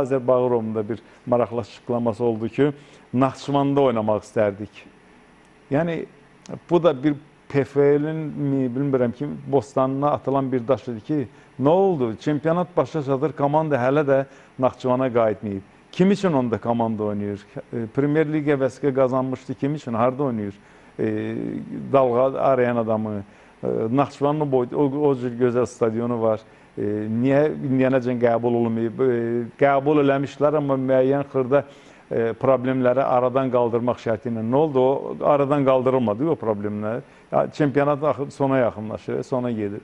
Azər Bağırovun da bir maraqlı açıqlaması oldu ki, Naxçıvanda oynamaq istərdik. Yəni bu da bir PFL-in mi bilmirəm ki, bostanına atılan bir daş idi ki, nə oldu? Çempionat başa çatır, komanda hələ də Naxçıvana qayıtmayıb. Kim üçün onda komanda oynayır? Premyer Liqa vəsiqə qazanmışdı, kim üçün? Harda oynayır? E, dalğa arayan adamı. E, Naxçıvanın o, o, cür gözəl stadionu var. E, niyə indiyənəcən qəbul olunmayıb? E, qəbul eləmişlər, amma müəyyən xırda e, problemləri aradan qaldırmaq şərti ilə. Nə oldu? O aradan qaldırılmadı o problemlər. Çempionat sona yaxınlaşır, sona gedir.